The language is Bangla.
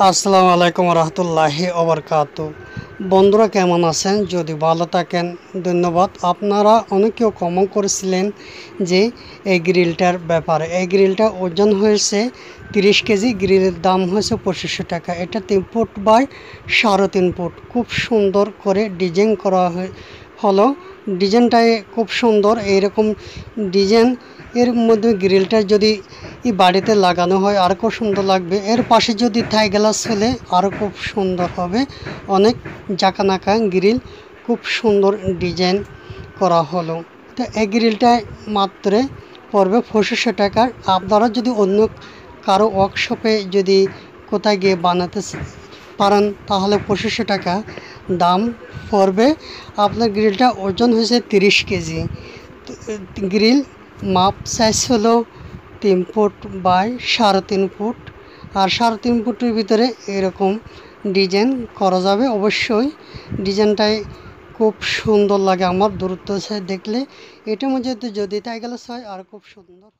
আসসালামু আলাইকুম রহমতুল্লাহি ওবরকাত বন্ধুরা, কেমন আছেন? যদি ভালো থাকেন, ধন্যবাদ। আপনারা অনেকেও কমন করেছিলেন যে এই গ্রিলটার ব্যাপারে। এই গ্রিলটা ওজন হয়েছে তিরিশ কেজি, গ্রিলের দাম হয়েছে পঁচিশশো টাকা। এটা তিন ফুট বাই সাড়ে তিন ফুট। খুব সুন্দর করে ডিজাইন করা হলো। ডিজাইনটাই খুব সুন্দর। এইরকম ডিজাইন এর মধ্যে গ্রিলটা যদি এই বাড়িতে লাগানো হয়, আর খুব সুন্দর লাগবে। এর পাশে যদি থাই গ্লাস হলে আরও খুব সুন্দর হবে। অনেক জাকানাকা গ্রিল, খুব সুন্দর ডিজাইন করা হলো। তো এই গ্রিলটা মাত্রে পড়বে পঁচিশশো টাকার আপনারা যদি অন্য কারও ওয়ার্কশপে যদি কোথায় গিয়ে বানাতে পারেন, তাহলে পঁচিশশো টাকা দাম পড়বে। আপনার গ্রিলটা ওজন হয়েছে তিরিশ কেজি। গ্রিল মাপ সাইজ হলো তিন ফুট বাই সাড়ে তিন ফুট। আর সাড়ে তিন ফুটের ভিতরে এরকম ডিজাইন করা যাবে। অবশ্যই ডিজাইনটাই খুব সুন্দর লাগে আমার দূরত্ব দেখলে। এটার মধ্যে যদি তাই গেলে হয় আর খুব সুন্দর